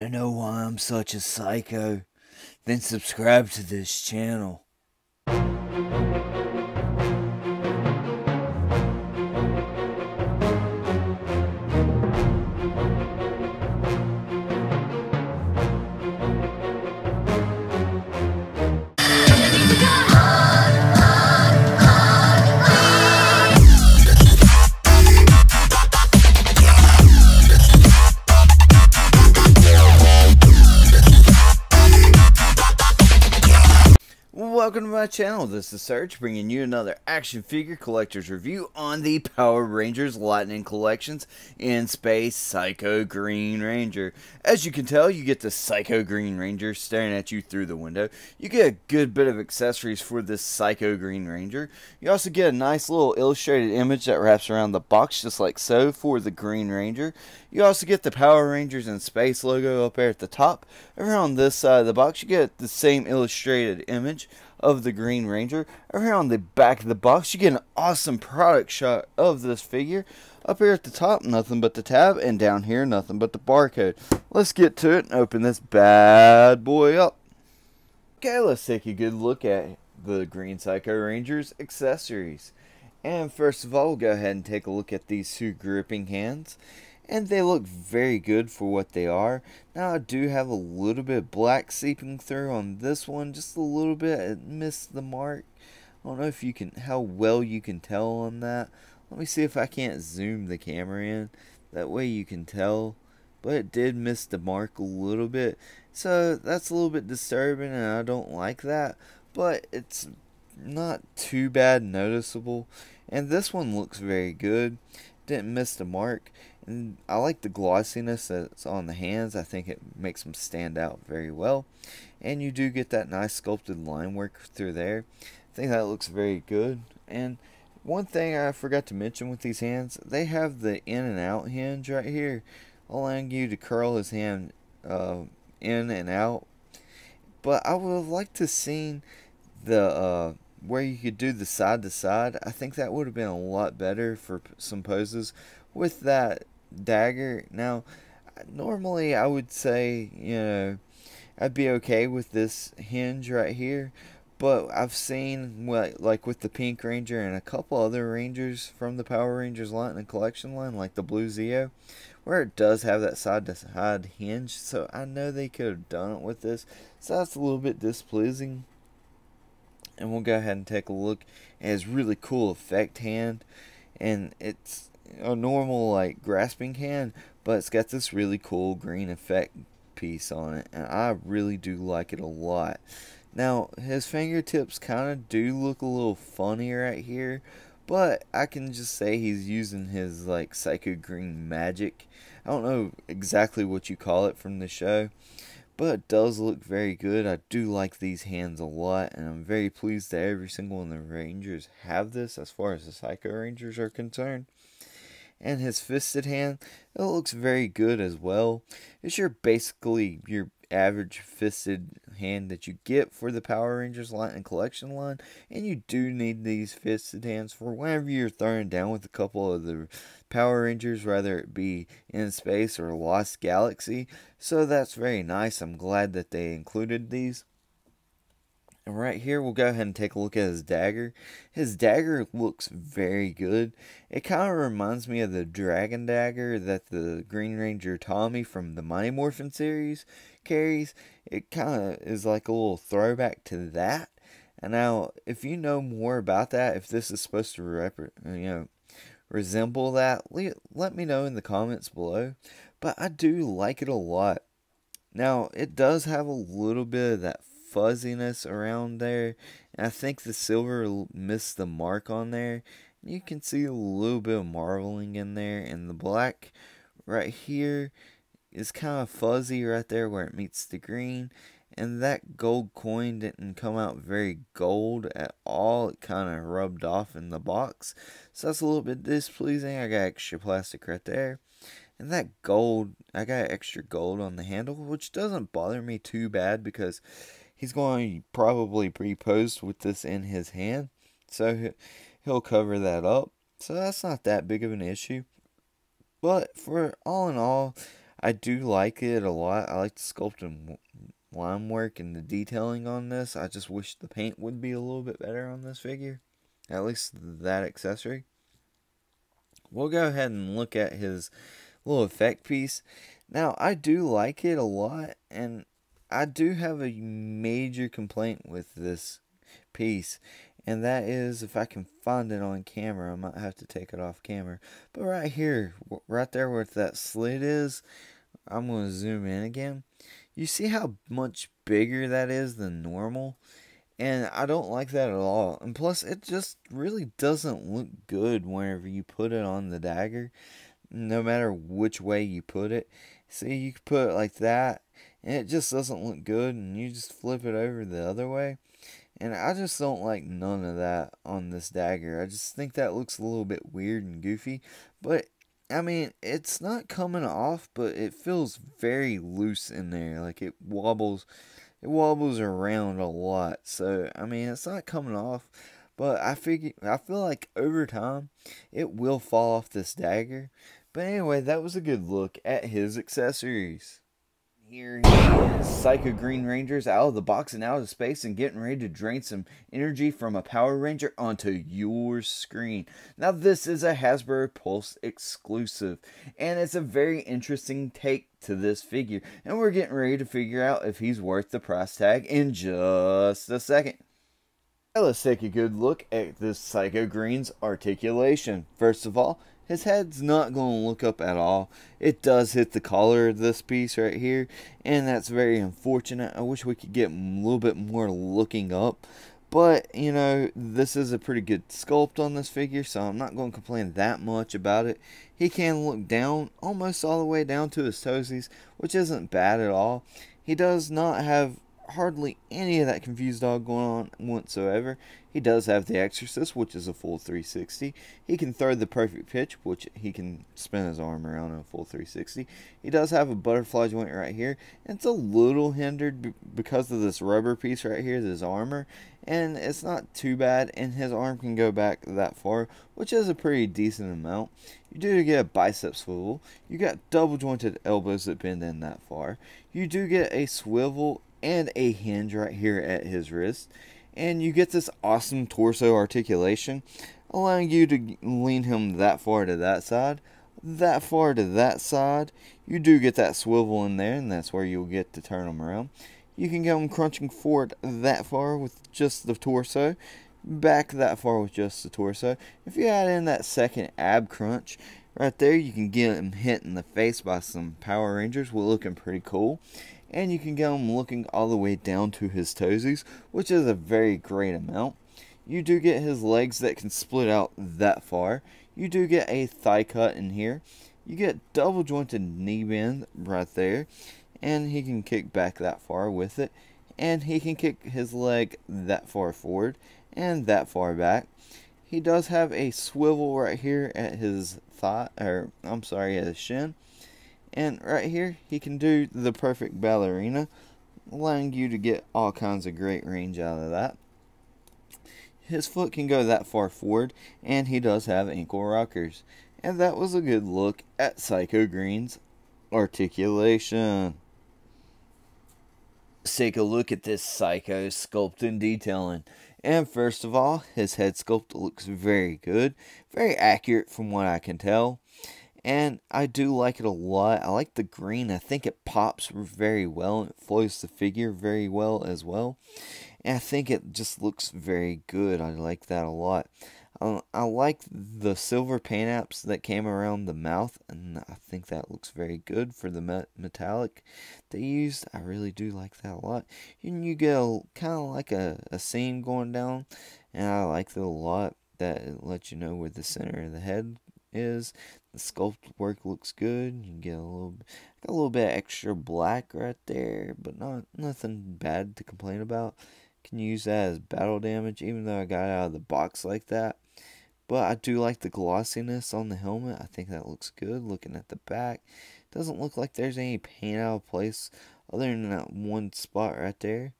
to know why I'm such a psycho, then subscribe to this channel. Welcome to my channel, this is Serge, bringing you another action figure collector's review on the Power Rangers Lightning Collections in Space Psycho Green Ranger. As you can tell, you get the Psycho Green Ranger staring at you through the window. You get a good bit of accessories for this Psycho Green Ranger. You also get a nice little illustrated image that wraps around the box just like so for the Green Ranger. You also get the Power Rangers in Space logo up there at the top. Over on this side of the box, you get the same illustrated image of the Green Ranger. Over here on the back of the box, you get an awesome product shot of this figure. Up here at the top, nothing but the tab, and down here, nothing but the barcode. Let's get to it and open this bad boy up. Okay, let's take a good look at the Green Psycho Ranger's accessories. And first of all, we'll go ahead and take a look at these two gripping hands and they look very good for what they are. Now I do have a little bit black seeping through on this one, just a little bit. It missed the mark. I don't know if you can, how well you can tell on that. Let me see if I can't zoom the camera in. That way you can tell. But it did miss the mark a little bit. So that's a little bit disturbing and I don't like that. But it's not too bad noticeable. And this one looks very good. Didn't miss the mark. And I like the glossiness that's on the hands. I think it makes them stand out very well. And you do get that nice sculpted line work through there. I think that looks very good. And one thing I forgot to mention with these hands, they have the in and out hinge right here, allowing you to curl his hand uh, in and out. But I would have liked to seen the uh, where you could do the side to side. I think that would have been a lot better for some poses with that dagger. Now, normally I would say, you know, I'd be okay with this hinge right here. But I've seen, what like with the Pink Ranger and a couple other Rangers from the Power Rangers line and collection line, like the Blue Zeo, where it does have that side to side hinge. So I know they could have done it with this. So that's a little bit displeasing. And we'll go ahead and take a look at his really cool effect hand. And it's a normal like grasping hand, but it's got this really cool green effect piece on it, and I really do like it a lot. Now, his fingertips kind of do look a little funny right here, but I can just say he's using his like psycho green magic. I don't know exactly what you call it from the show, but it does look very good. I do like these hands a lot, and I'm very pleased that every single one of the Rangers have this as far as the Psycho Rangers are concerned and his fisted hand, it looks very good as well. It's your basically your average fisted hand that you get for the Power Rangers line and collection line, and you do need these fisted hands for whenever you're throwing down with a couple of the Power Rangers, whether it be in space or Lost Galaxy. So that's very nice. I'm glad that they included these. And right here, we'll go ahead and take a look at his dagger. His dagger looks very good. It kind of reminds me of the dragon dagger that the Green Ranger Tommy from the Mighty Morphin series carries. It kind of is like a little throwback to that. And now, if you know more about that, if this is supposed to rep you know, resemble that, let me know in the comments below. But I do like it a lot. Now, it does have a little bit of that fuzziness around there. And I think the silver missed the mark on there. You can see a little bit of marbling in there. And the black right here is kind of fuzzy right there where it meets the green. And that gold coin didn't come out very gold at all. It kind of rubbed off in the box. So that's a little bit displeasing. I got extra plastic right there. And that gold, I got extra gold on the handle, which doesn't bother me too bad because he's going to probably pre-post with this in his hand. So he'll cover that up. So that's not that big of an issue. But for all in all, I do like it a lot. I like the sculpting line work and the detailing on this. I just wish the paint would be a little bit better on this figure. At least that accessory. We'll go ahead and look at his little effect piece. Now, I do like it a lot, and I do have a major complaint with this piece, and that is if I can find it on camera, I might have to take it off camera. But right here, right there where that slit is, I'm going to zoom in again. You see how much bigger that is than normal? And I don't like that at all. And plus, it just really doesn't look good whenever you put it on the dagger, no matter which way you put it. See, you can put it like that, and it just doesn't look good, and you just flip it over the other way. And I just don't like none of that on this dagger. I just think that looks a little bit weird and goofy. But, I mean, it's not coming off, but it feels very loose in there. Like, it wobbles, it wobbles around a lot. So, I mean, it's not coming off. But I figure, I feel like over time, it will fall off this dagger. But anyway, that was a good look at his accessories. Here he is, Psycho Green Ranger's out of the box and out of space and getting ready to drain some energy from a Power Ranger onto your screen. Now this is a Hasbro Pulse exclusive and it's a very interesting take to this figure and we're getting ready to figure out if he's worth the price tag in just a second. Now let's take a good look at this Psycho Green's articulation. First of all, his head's not going to look up at all. It does hit the collar of this piece right here, and that's very unfortunate. I wish we could get a little bit more looking up. But, you know, this is a pretty good sculpt on this figure, so I'm not going to complain that much about it. He can look down, almost all the way down to his toesies, which isn't bad at all. He does not have hardly any of that confused dog going on whatsoever. He does have the Exorcist, which is a full 360. He can throw the perfect pitch, which he can spin his arm around in a full 360. He does have a butterfly joint right here. It's a little hindered because of this rubber piece right here, this armor. And it's not too bad, and his arm can go back that far, which is a pretty decent amount. You do get a bicep swivel. You got double jointed elbows that bend in that far. You do get a swivel and a hinge right here at his wrist. And you get this awesome torso articulation, allowing you to lean him that far to that side, that far to that side. You do get that swivel in there, and that's where you'll get to turn him around. You can get him crunching forward that far with just the torso, back that far with just the torso. If you add in that second ab crunch, right there, you can get him hit in the face by some Power Rangers. We're looking pretty cool and you can get him looking all the way down to his toesies, which is a very great amount. You do get his legs that can split out that far. You do get a thigh cut in here. You get double jointed knee bend right there, and he can kick back that far with it, and he can kick his leg that far forward and that far back. He does have a swivel right here at his thigh, or I'm sorry, at his shin and right here, he can do the perfect ballerina, allowing you to get all kinds of great range out of that. His foot can go that far forward, and he does have ankle rockers. And that was a good look at Psycho Green's articulation. Let's take a look at this Psycho sculpt and detailing. And first of all, his head sculpt looks very good, very accurate from what I can tell and I do like it a lot. I like the green. I think it pops very well. It flows the figure very well as well. And I think it just looks very good. I like that a lot. Um, I like the silver paint apps that came around the mouth, and I think that looks very good for the metallic they used. I really do like that a lot. And you get kind of like a, a seam going down, and I like that a lot. That lets you know where the center of the head is. The sculpt work looks good. You get a little, got a little bit extra black right there, but not nothing bad to complain about. Can use that as battle damage, even though I got out of the box like that. But I do like the glossiness on the helmet. I think that looks good. Looking at the back, doesn't look like there's any paint out of place other than that one spot right there.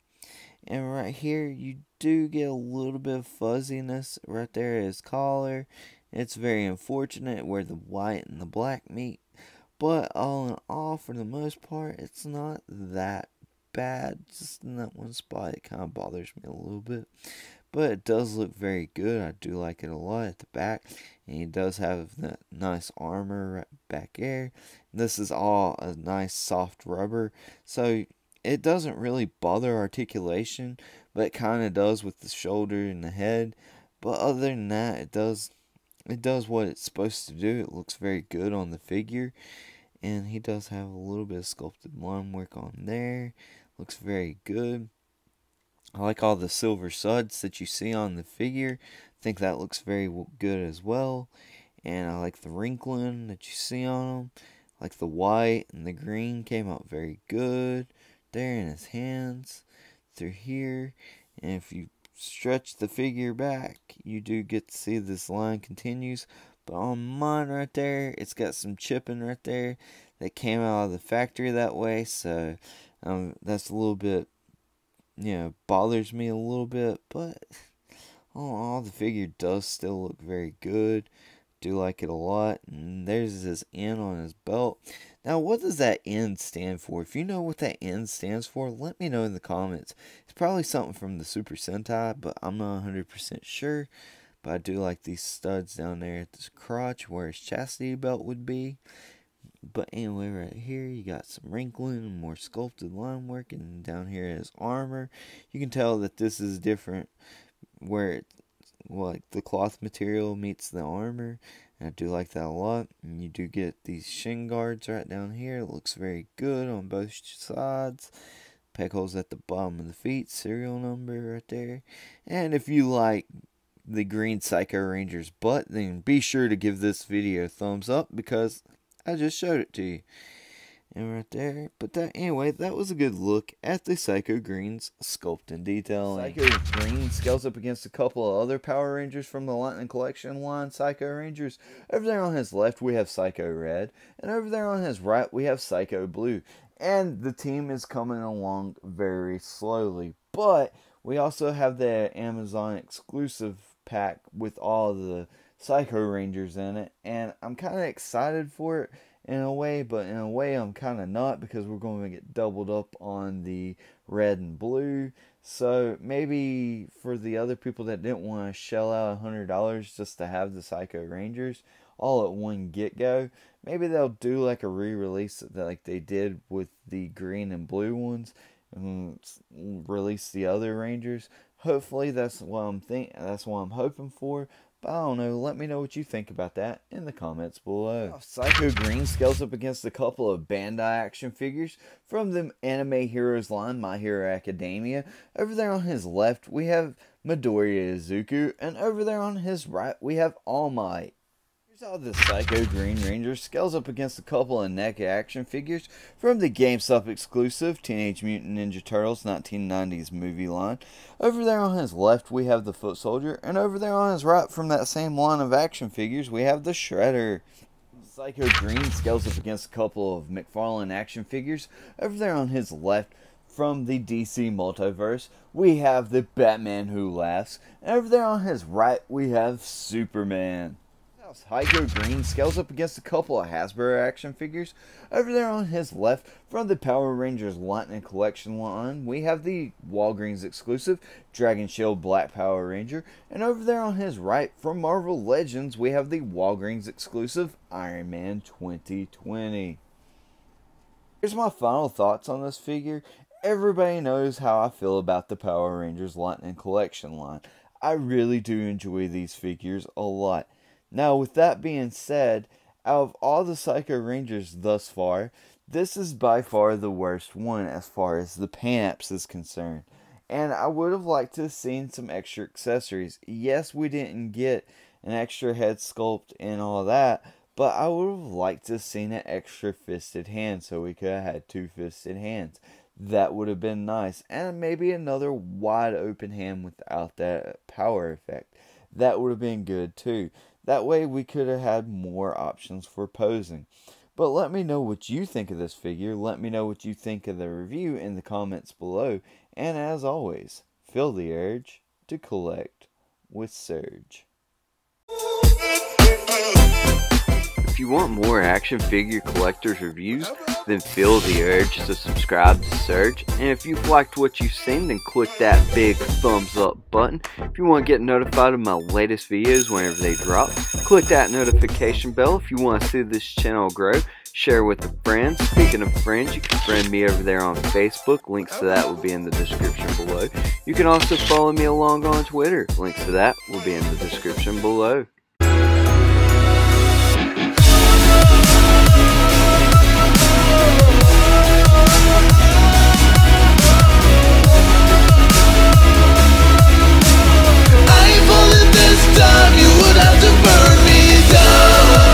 And right here, you do get a little bit of fuzziness right there as collar it's very unfortunate where the white and the black meet, But all in all, for the most part, it's not that bad. Just in that one spot, it kind of bothers me a little bit. But it does look very good. I do like it a lot at the back. And he does have the nice armor right back there. This is all a nice soft rubber. So it doesn't really bother articulation. But it kind of does with the shoulder and the head. But other than that, it does it does what it's supposed to do. It looks very good on the figure. And he does have a little bit of sculpted line work on there. Looks very good. I like all the silver suds that you see on the figure. I think that looks very good as well. And I like the wrinkling that you see on him. Like the white and the green came out very good there in his hands through here. And if you stretch the figure back, you do get to see this line continues. But on mine right there, it's got some chipping right there that came out of the factory that way. So um, that's a little bit, you know, bothers me a little bit. But all, all the figure does still look very good. Do like it a lot. And there's this N on his belt. Now, what does that N stand for? If you know what that N stands for, let me know in the comments. It's probably something from the Super Sentai, but I'm not 100% sure. But I do like these studs down there at this crotch where his chastity belt would be. But anyway, right here you got some wrinkling more sculpted line work, and down here is armor. You can tell that this is different, where it, well, like the cloth material meets the armor. And I do like that a lot. And you do get these shin guards right down here. It looks very good on both sides. Peg holes at the bottom of the feet. Serial number right there. And if you like the green Psycho Ranger's butt, then be sure to give this video a thumbs up because I just showed it to you. Right there. But that anyway, that was a good look at the Psycho Green's sculpt and detailing. Psycho Green scales up against a couple of other Power Rangers from the Lightning Collection line, Psycho Rangers. Over there on his left, we have Psycho Red. And over there on his right, we have Psycho Blue. And the team is coming along very slowly. But we also have the Amazon exclusive pack with all the Psycho Rangers in it, and I'm kind of excited for it in a way, but in a way I'm kind of not because we're going to get doubled up on the red and blue. So maybe for the other people that didn't want to shell out a hundred dollars just to have the Psycho Rangers all at one get go, maybe they'll do like a re-release like they did with the green and blue ones and release the other Rangers. Hopefully that's what I'm think that's what I'm hoping for. But I don't know, let me know what you think about that in the comments below. Oh, Psycho Green scales up against a couple of Bandai action figures from the Anime Heroes line, My Hero Academia. Over there on his left, we have Midoriya Izuku, and over there on his right, we have All Might. Here's the Psycho Green Ranger scales up against a couple of NECA action figures from the GameStop exclusive Teenage Mutant Ninja Turtles 1990s movie line. Over there on his left, we have the Foot Soldier, and over there on his right, from that same line of action figures, we have the Shredder. Psycho Green scales up against a couple of McFarlane action figures. Over there on his left, from the DC multiverse, we have the Batman Who Laughs. And over there on his right, we have Superman. Psycho Green scales up against a couple of Hasbro action figures. Over there on his left, from the Power Rangers Lightning Collection line, we have the Walgreens exclusive Dragon Shield Black Power Ranger. And over there on his right, from Marvel Legends, we have the Walgreens exclusive Iron Man 2020. Here's my final thoughts on this figure. Everybody knows how I feel about the Power Rangers Lightning Collection line. I really do enjoy these figures a lot. Now, with that being said, out of all the Psycho Rangers thus far, this is by far the worst one as far as the paint is concerned. And I would have liked to have seen some extra accessories. Yes, we didn't get an extra head sculpt and all that, but I would have liked to have seen an extra fisted hand so we could have had two fisted hands. That would have been nice. And maybe another wide open hand without that power effect. That would have been good too. That way we could have had more options for posing. But let me know what you think of this figure. Let me know what you think of the review in the comments below. And as always, feel the urge to collect with Serge. If you want more action figure collectors reviews, then feel the urge to subscribe to Serge. And if you've liked what you've seen, then click that big thumbs up button. If you want to get notified of my latest videos whenever they drop, click that notification bell if you want to see this channel grow. Share with a friend. Speaking of friends, you can friend me over there on Facebook. Links to that will be in the description below. You can also follow me along on Twitter. Links to that will be in the description below. done, you would have to burn me down.